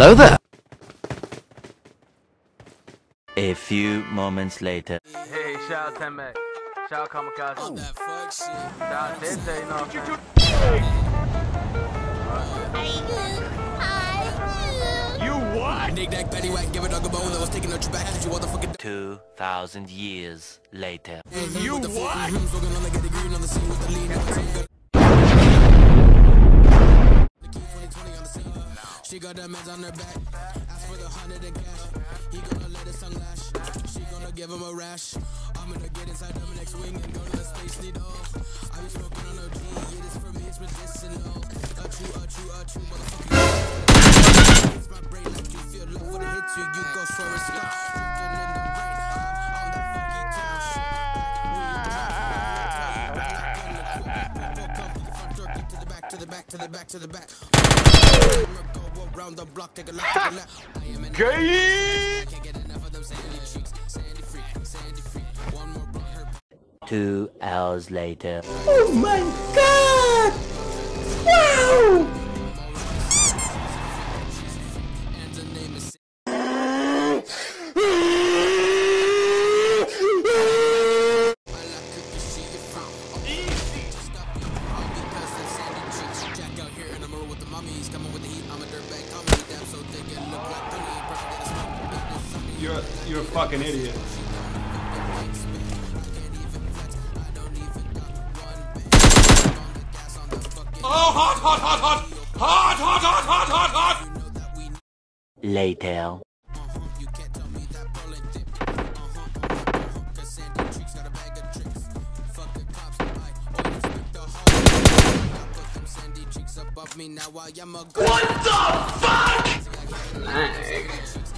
Hello there. A few moments later. Hey, shout out Temek. Shout out Kamikaze. On that fuck shit. Shout out Dente, you know what I'm saying? You what? Nick Nack, Patty Whack, give a dog a bone that was taking a trip back. Did you motherfucking 2,000 years later. You what? Got meds on her back. Ask for the hundred and cash. He gonna let his tongue lash. She gonna give him a rash. I'm gonna get inside of next wing and go to the space needle. I be smoking on OG. Yeah, this for me, it's medicinal. A true, a true, a true motherfucker. To the back, to the back, to the back, to the. Go around the block, take a left, take a left. I am in Gay. can't get enough of them sandy cheeks. Sandy freak, sandy freak. One more blunt, her Two hours later. Oh my god! Wow! You're you're a fucking idiot. Oh, hot, hot, hot, hot! Hot, hot, hot, hot, hot, hot! Later. What the fuck? Nice.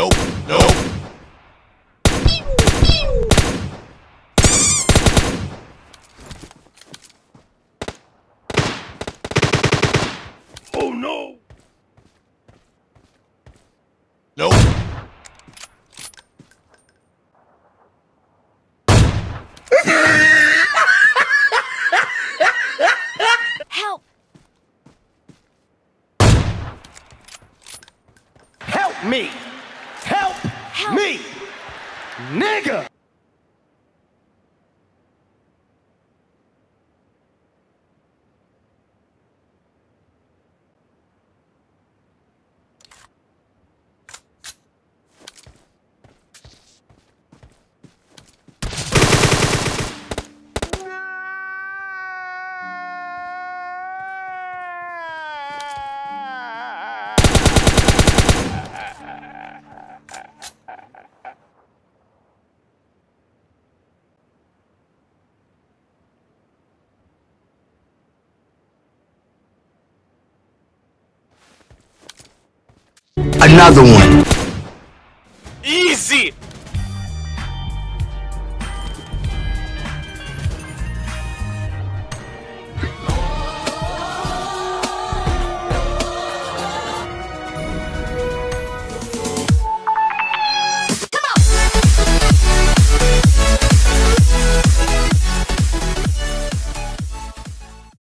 Nope, nope, nope. Oh no. Nope. Help! Help me! Help, me! Nigga! Another one.